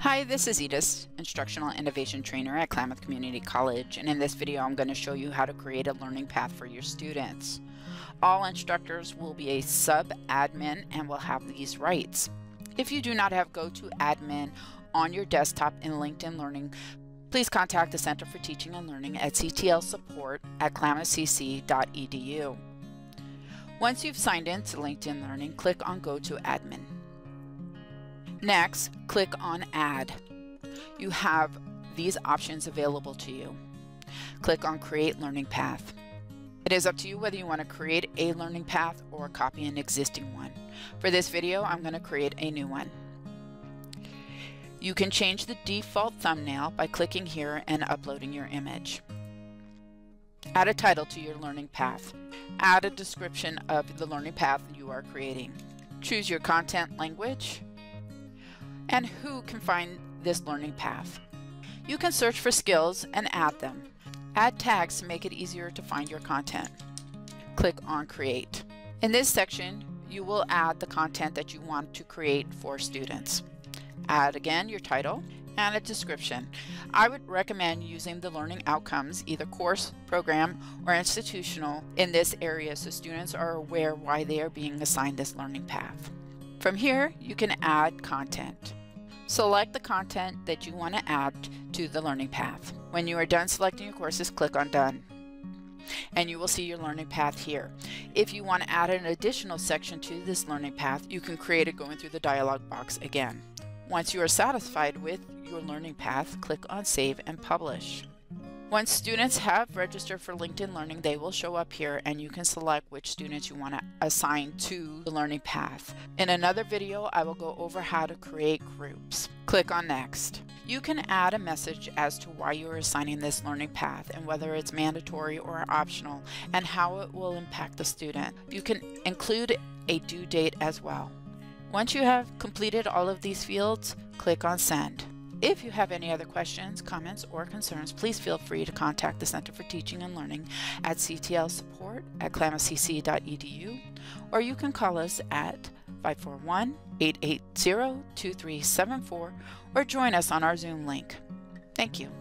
Hi, this is Edith, Instructional Innovation Trainer at Klamath Community College, and in this video I'm going to show you how to create a learning path for your students. All instructors will be a sub-admin and will have these rights. If you do not have GoToAdmin on your desktop in LinkedIn Learning, please contact the Center for Teaching and Learning at ctlsupport at klamathcc.edu. Once you've signed in to LinkedIn Learning, click on GoToAdmin. Next, click on Add. You have these options available to you. Click on Create Learning Path. It is up to you whether you want to create a learning path or copy an existing one. For this video, I'm going to create a new one. You can change the default thumbnail by clicking here and uploading your image. Add a title to your learning path. Add a description of the learning path you are creating. Choose your content language and who can find this learning path. You can search for skills and add them. Add tags to make it easier to find your content. Click on Create. In this section, you will add the content that you want to create for students. Add again your title and a description. I would recommend using the learning outcomes, either course, program, or institutional in this area so students are aware why they are being assigned this learning path. From here, you can add content. Select the content that you want to add to the learning path. When you are done selecting your courses, click on Done. And you will see your learning path here. If you want to add an additional section to this learning path, you can create it going through the dialog box again. Once you are satisfied with your learning path, click on Save and Publish. Once students have registered for LinkedIn Learning, they will show up here and you can select which students you want to assign to the learning path. In another video, I will go over how to create groups. Click on Next. You can add a message as to why you are assigning this learning path and whether it's mandatory or optional and how it will impact the student. You can include a due date as well. Once you have completed all of these fields, click on Send. If you have any other questions, comments, or concerns, please feel free to contact the Center for Teaching and Learning at ctlsupport at klamathcc.edu or you can call us at 541-880-2374 or join us on our Zoom link. Thank you.